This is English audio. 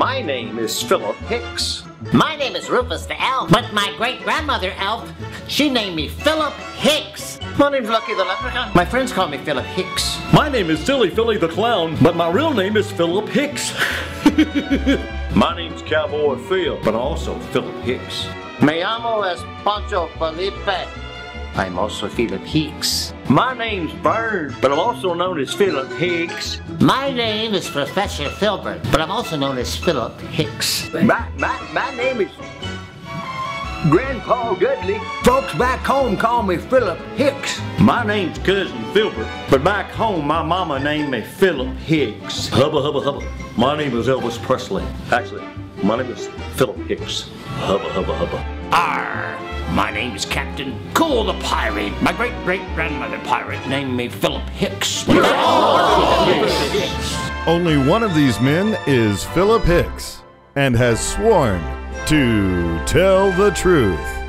My name is Philip Hicks. My name is Rufus the Elf, but my great grandmother Elf, she named me Philip Hicks. My name's Lucky the Leprechaun. My friends call me Philip Hicks. My name is Silly Philly the Clown, but my real name is Philip Hicks. My name's Cowboy Phil, but also Philip Hicks. Me llamo es Pancho Felipe. I'm also Philip Hicks. My name's Bird, but I'm also known as Philip Hicks. My name is Professor Filbert, but I'm also known as Philip Hicks. My, my, my name is Grandpa Dudley. Folks back home call me Philip Hicks. My name's Cousin Filbert, but back home my mama named me Philip Hicks. Hubba hubba hubba. My name is Elvis Presley. Actually, my name is Philip Hicks. Hubba hubba hubba. Arr! My name is Captain Cool the Pirate. My great great grandmother pirate named me Philip Hicks. Only one of these men is Philip Hicks and has sworn to tell the truth.